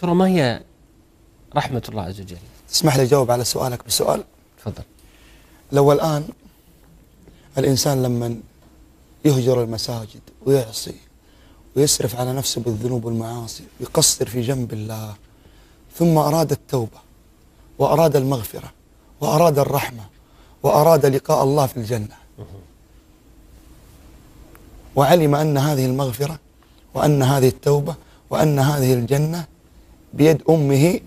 ترى ما هي رحمة الله عز وجل؟ تسمح لي أجاوب على سؤالك بسؤال؟ تفضل. لو الآن الإنسان لما يهجر المساجد ويعصي ويسرف على نفسه بالذنوب والمعاصي ويقصر في جنب الله ثم أراد التوبة وأراد المغفرة وأراد الرحمة وأراد لقاء الله في الجنة وعلم أن هذه المغفرة وأن هذه التوبة وأن هذه الجنة بيد أمه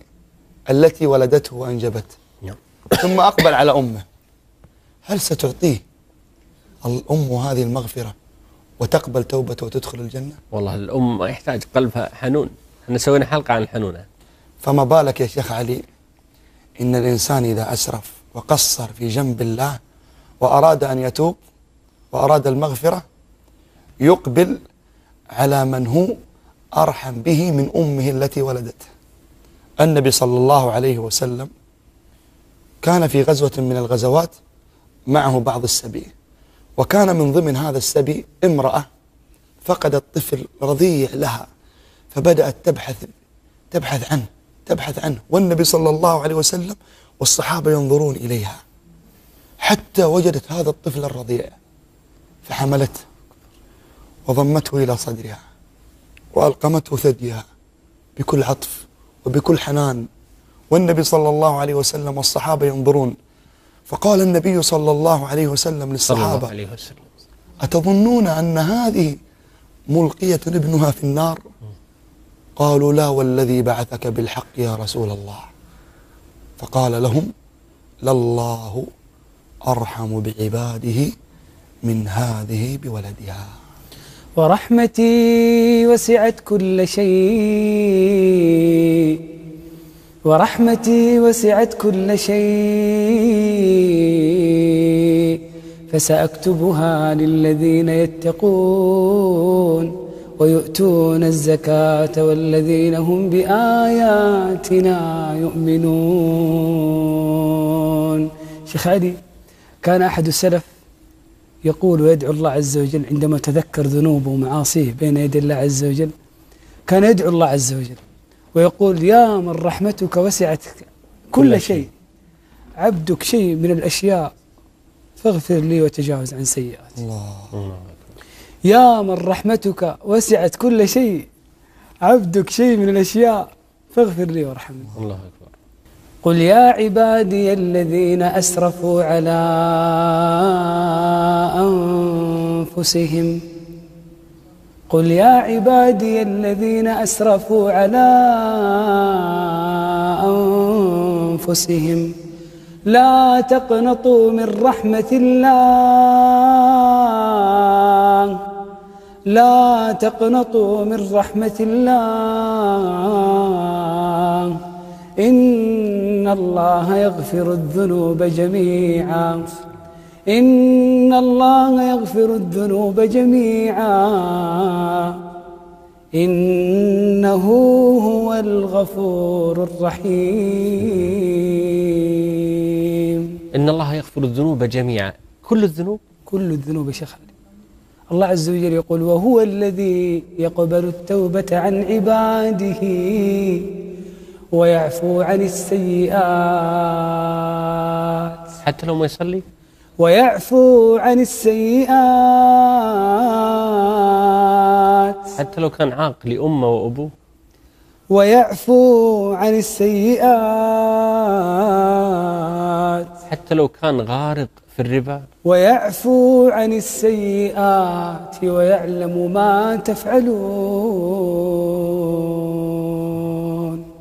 التي ولدته وأنجبته نعم. ثم أقبل على أمه. هل ستعطيه الأم هذه المغفرة وتقبل توبته وتدخل الجنة؟ والله الأم يحتاج قلبها حنون. إحنا سوينا حلقة عن الحنونة فما بالك يا شيخ علي إن الإنسان إذا أسرف وقصر في جنب الله وأراد أن يتوب وأراد المغفرة يقبل على من هو أرحم به من أمه التي ولدته. النبي صلى الله عليه وسلم كان في غزوة من الغزوات معه بعض السبي وكان من ضمن هذا السبي امرأة فقدت طفل رضيع لها فبدأت تبحث تبحث عنه تبحث عنه. والنبي صلى الله عليه وسلم والصحابة ينظرون إليها حتى وجدت هذا الطفل الرضيع فحملته وضمته إلى صدرها وألقمته ثديها بكل عطف. وبكل حنان. والنبي صلى الله عليه وسلم والصحابة ينظرون. فقال النبي صلى الله عليه وسلم للصحابة عليه وسلم. أتظنون أن هذه ملقية ابنها في النار؟ قالوا لا والذي بعثك بالحق يا رسول الله. فقال لهم لله أرحم بعباده من هذه بولدها. ورحمتي وسعت كل شيء. ورحمتي وسعت كل شيء. فسأكتبها للذين يتقون ويؤتون الزكاة والذين هم بآياتنا يؤمنون. شيخ علي كان أحد السلف يقول ويدعو الله عز وجل عندما تذكر ذنوبه ومعاصيه بين يدي الله عز وجل كان يدعو الله عز وجل ويقول يا من رحمتك وسعت كل كل شيء. شيء. عبدك شيء من الأشياء فاغفر لي وتجاوز عن سيئاتي. الله. يا من رحمتك وسعت كل شيء عبدك شيء من الأشياء فاغفر لي وارحمني. الله أكبر. قل يا عبادي الذين أسرفوا على أنفسهم. قل يا عبادي الذين أسرفوا على أنفسهم لا تقنطوا من رحمة الله. لا تقنطوا من رحمة الله. إن الله يغفر الذنوب جميعا. إن الله يغفر الذنوب جميعا. إنه هو الغفور الرحيم. إن الله يغفر الذنوب جميعا. كل الذنوب. كل الذنوب يا شيخ الله عز وجل يقول وهو الذي يقبل التوبة عن عباده ويعفو عن السيئات. حتى لو ما يصلي. ويعفو عن السيئات. حتى لو كان عاق لأمه وأبوه. ويعفو عن السيئات. حتى لو كان غارق في الربا. ويعفو عن السيئات ويعلم ما تفعلون.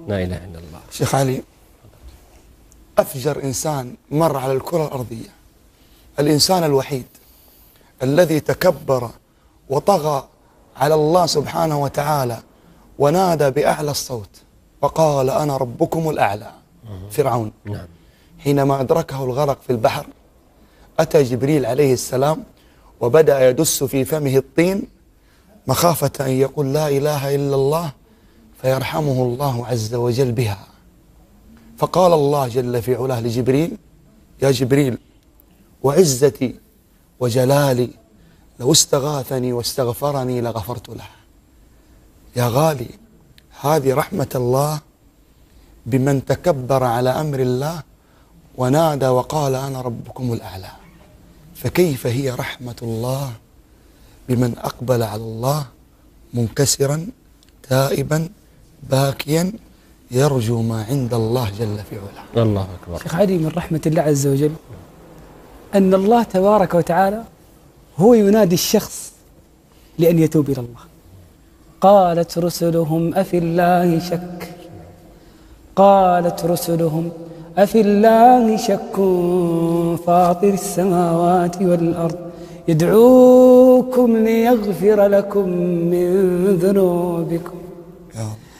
لا إله إلا الله. شيخ علي أفجر إنسان مر على الكرة الأرضية. الإنسان الوحيد الذي تكبر وطغى على الله سبحانه وتعالى ونادى بأعلى الصوت وقال أنا ربكم الأعلى. فرعون. نعم. حينما أدركه الغرق في البحر أتى جبريل عليه السلام وبدأ يدس في فمه الطين مخافة أن يقول لا إله إلا الله فيرحمه الله عز وجل بها. فقال الله جل في علاه لجبريل يا جبريل وعزتي وجلالي لو استغاثني واستغفرني لغفرت له. يا غالي هذه رحمة الله بمن تكبر على أمر الله ونادى وقال أنا ربكم الأعلى. فكيف هي رحمة الله بمن أقبل على الله منكسرا تائبا باكيا يرجو ما عند الله جل في علاه. الله أكبر. شيخ علي من رحمة الله عز وجل أن الله تبارك وتعالى هو ينادي الشخص لأن يتوب إلى الله. قالت رسلهم أفي الله شك؟ قالت رسلهم أفي الله شك؟ فاطر السماوات والأرض يدعوكم ليغفر لكم من ذنوبكم.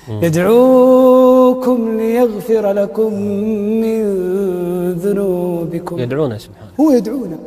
يدعوكم ليغفر لكم من ذنوبكم. يدعونا سبحانه. هو يدعونا.